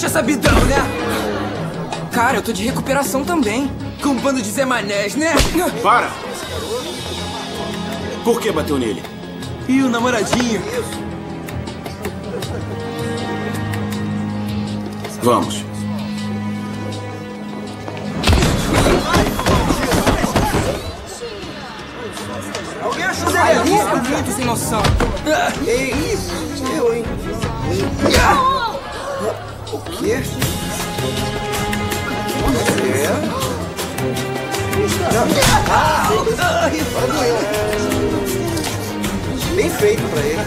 Deixa sabidão, né? Cara, eu tô de recuperação também. Com um bando de Zé Manés, né? Para! Por que bateu nele? E o namoradinho? Vamos. Alguém achou ali? É muito sem noção. Ei, eu, O quê? É? Ah, doeu. Bem feito pra ele.